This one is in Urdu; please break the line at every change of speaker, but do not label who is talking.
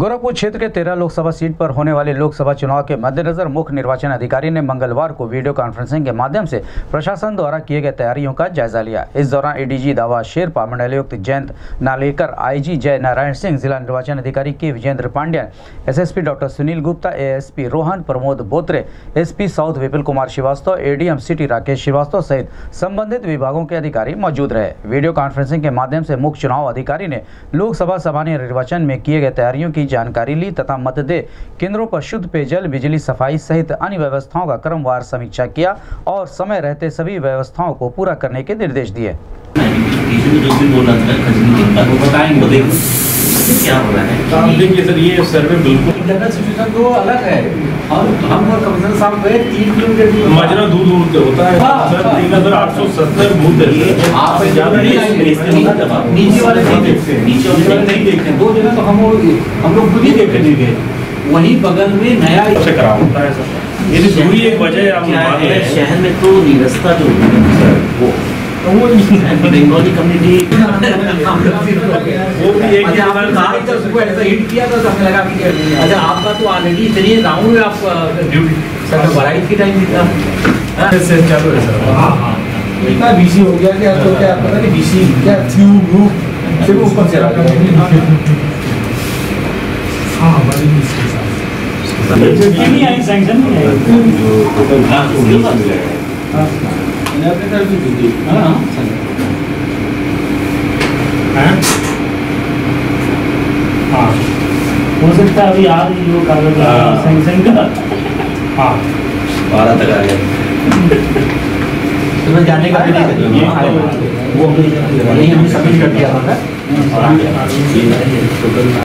گورکھپور چھتر کے تیرہ لوک سبا سیٹ پر ہونے والے لوک سبھا چناؤ کے مدد نظر مکھ نرواچن ادھیکاری نے منگلوار کو ویڈیو کانفرنسنگ کے مادیم سے پرشاسن دورہ کیے گئے تیاریوں کا جائزہ لیا۔ اس دوران ایڈی ڈی جی داوا شیر منڈلیکت جینت نالیکر، آئی جی جی نارائن سنگھ، ضلع نرواچن ادھکاری کے Vijendra Pandian S S P doctor Sunil Gupta, A S P Rohan, Pramod Botre, S P south Vipul Kumar Shrivastava D M Rakesh Shrivastava سہت کے موجود رہے۔ ویڈیو کانفرنسنگ کے مادھیم سے نے لوک میں کیے گئے کی جانکاری لی تا مت دے کیندروں پر شدھ پیجل بجلی سفائی سہت ان ویوستھاؤں کا کرم وار سمجھا کیا اور سمے رہتے سبھی ویوستھا کو پورا کرنے کے نرد دیے
کیا ہوا ہے
سر سروے بالکل
انٹرنل سچویشن تو الگ ہے۔ اور ہم اور کمشنر صاحب گئے تین کلو ماجرا
دور دور کے ہوتا ہے۔ ہاں، سر ہاں۔ تین ہزار آٹھ سو ستر بھول کر لیے آپ زیادہ نیچے والے نہیں دیکھتے
نیچے نہیں
دیکھتے دو جگہ
تو ہم ہم لوگ خود ہی دیکھتے نہیں گئے وہیں بغل میں نیا سے اچھا
کرا ہوتا ہے سر۔ یعنی
شہر میں تو رستہ جو وہ بنگالی کمیونٹی
اپنے
طرف سے بھیجیے
ہاں ہاں۔
ہاں۔ ہو سکتا ہے ابھی آ رہی ہو کاغذ سیمسنگ ہاں۔ کا۔ ہاں۔
بارہ تک آ گیا۔
جانے کا